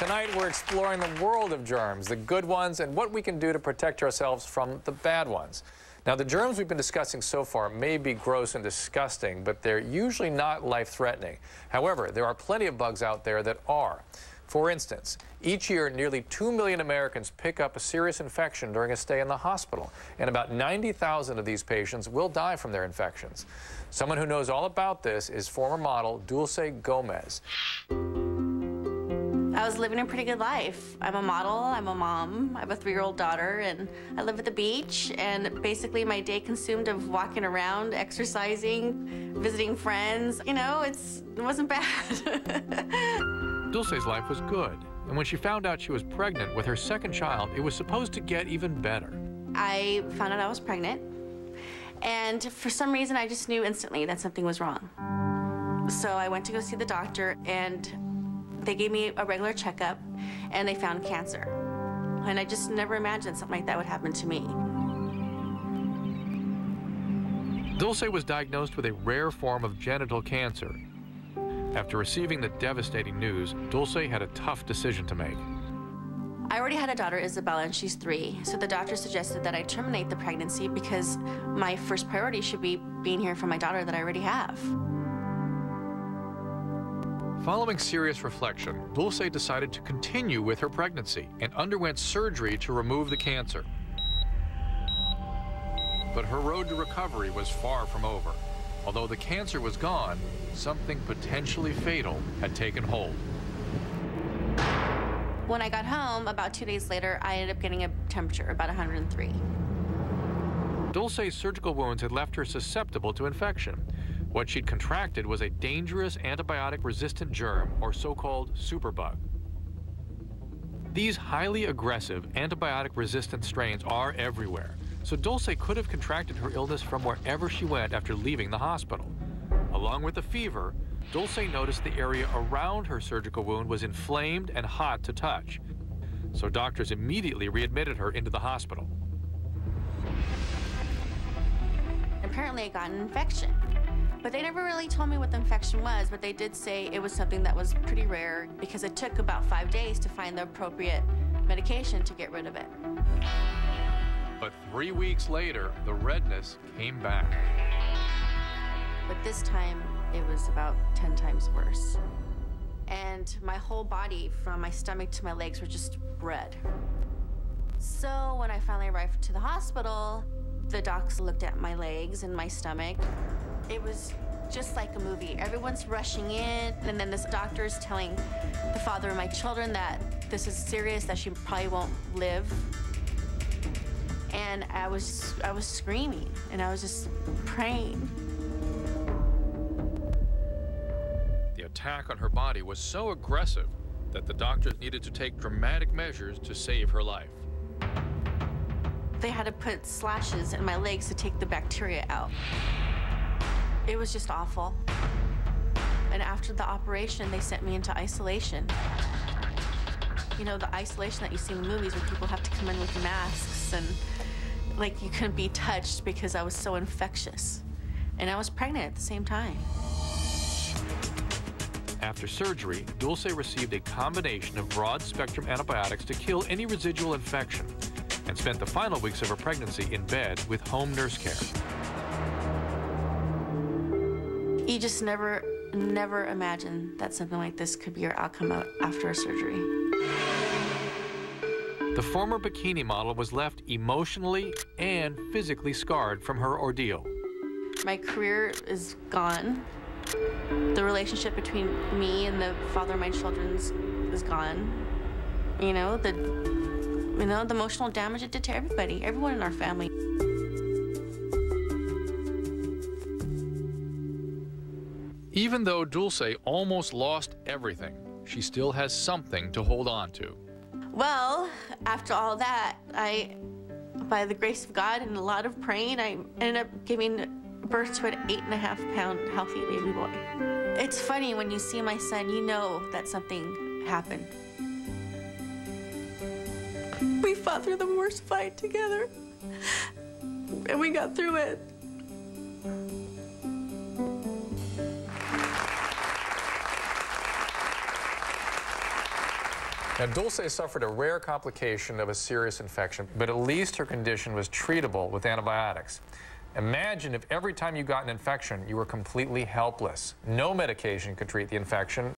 Tonight, we're exploring the world of germs, the good ones, and what we can do to protect ourselves from the bad ones. Now, the germs we've been discussing so far may be gross and disgusting, but they're usually not life-threatening. However, there are plenty of bugs out there that are. For instance, each year, nearly 2 million Americans pick up a serious infection during a stay in the hospital, and about 90,000 of these patients will die from their infections. Someone who knows all about this is former model Dulce Gomez. I was living a pretty good life. I'm a model, I'm a mom, I have a three-year-old daughter, and I live at the beach, and basically my day consumed of walking around, exercising, visiting friends. You know, it's, it wasn't bad. Dulce's life was good, and when she found out she was pregnant with her second child, it was supposed to get even better. I found out I was pregnant, and for some reason I just knew instantly that something was wrong. So I went to go see the doctor, and they gave me a regular checkup and they found cancer. And I just never imagined something like that would happen to me. Dulce was diagnosed with a rare form of genital cancer. After receiving the devastating news, Dulce had a tough decision to make. I already had a daughter, Isabella, and she's three. So the doctor suggested that I terminate the pregnancy because my first priority should be being here for my daughter that I already have. Following serious reflection, Dulce decided to continue with her pregnancy and underwent surgery to remove the cancer. But her road to recovery was far from over. Although the cancer was gone, something potentially fatal had taken hold. When I got home, about two days later, I ended up getting a temperature, about 103. Dulce's surgical wounds had left her susceptible to infection, what she'd contracted was a dangerous antibiotic-resistant germ, or so-called superbug. These highly aggressive antibiotic-resistant strains are everywhere, so Dulce could have contracted her illness from wherever she went after leaving the hospital. Along with the fever, Dulce noticed the area around her surgical wound was inflamed and hot to touch, so doctors immediately readmitted her into the hospital. Apparently I got an infection. But they never really told me what the infection was, but they did say it was something that was pretty rare because it took about five days to find the appropriate medication to get rid of it. But three weeks later, the redness came back. But this time, it was about 10 times worse. And my whole body, from my stomach to my legs, were just red. So when I finally arrived to the hospital, the docs looked at my legs and my stomach it was just like a movie. Everyone's rushing in, and then this doctor is telling the father of my children that this is serious, that she probably won't live. And I was, I was screaming, and I was just praying. The attack on her body was so aggressive that the doctors needed to take dramatic measures to save her life. They had to put slashes in my legs to take the bacteria out. It was just awful. And after the operation, they sent me into isolation. You know, the isolation that you see in movies where people have to come in with masks and like you couldn't be touched because I was so infectious. And I was pregnant at the same time. After surgery, Dulce received a combination of broad-spectrum antibiotics to kill any residual infection and spent the final weeks of her pregnancy in bed with home nurse care. You just never, never imagine that something like this could be your outcome after a surgery. The former bikini model was left emotionally and physically scarred from her ordeal. My career is gone. The relationship between me and the father of my children is gone. You know, the you know, the emotional damage it did to everybody, everyone in our family. Even though Dulce almost lost everything, she still has something to hold on to. Well, after all that, I, by the grace of God and a lot of praying, I ended up giving birth to an eight and a half pound healthy baby boy. It's funny when you see my son, you know that something happened. We fought through the worst fight together, and we got through it. Now, Dulce suffered a rare complication of a serious infection, but at least her condition was treatable with antibiotics. Imagine if every time you got an infection, you were completely helpless. No medication could treat the infection,